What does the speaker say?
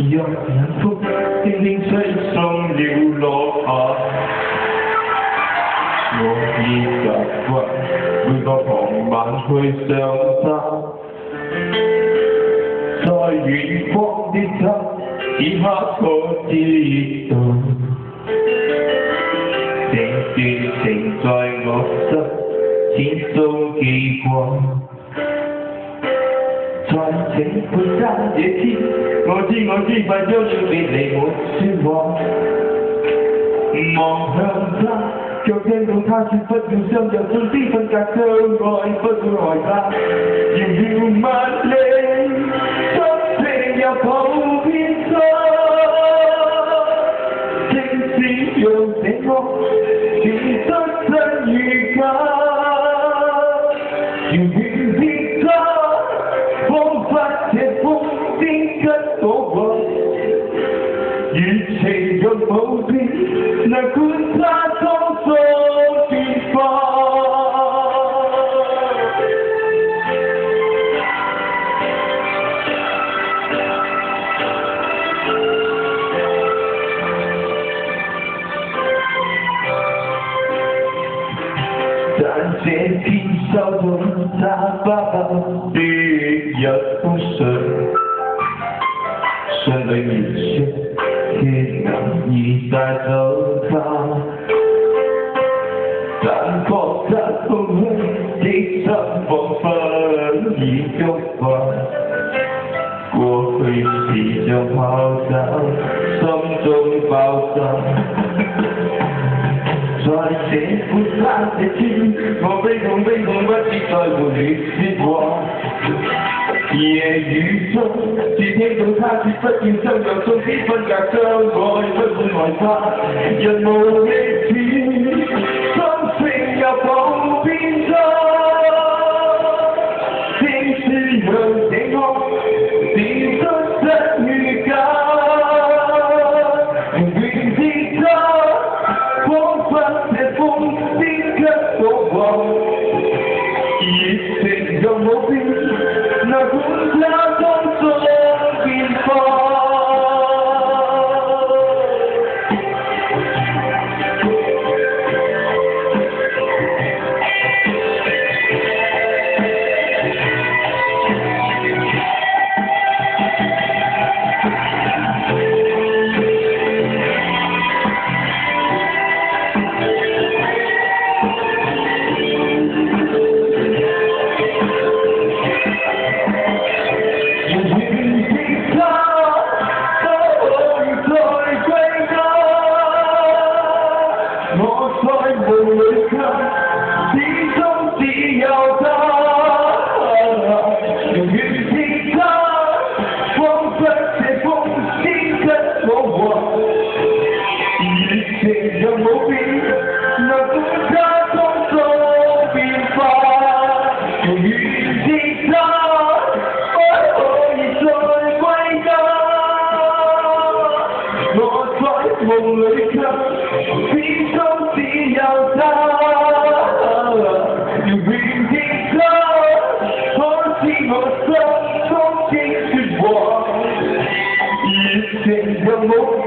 Jag är en puck till din tjej som Jag gissar kvar, utan kommande sjöstöta Ta ljud på ditt tapp i hackor till ytan Tänk du, tänk dig vad satt sin sång i kvar 在我心始终记挂。在这半山野天，我知我知快将要别离没说话。望向他，却听到他说不要相约，纵使分隔相爱不会害怕。遥遥万里， là cuốn ra trong sâu tìm sẽ khi sau vẫn ta bao đi giấc sân sân đây nhìn xem khi nằm Sẵn có sẵn phương hưng Chỉ sẵn vọng phở Chỉ trong quả chỉ cho hoa giáo Sống trong bao tâm Rồi sẽ phút ra sẽ chinh Ngồi bên ngồi bên ngồi bên Chỉ tôi một lý xin bỏ Nhẹ như Chỉ thêm đường tha, Chỉ phất nhìn sông Gặp sông khí phân cả sông Gọi phân cùng hỏi xa. Dần mồ hết Big Won't wake up, please. Eu só quem se gosta e te amor.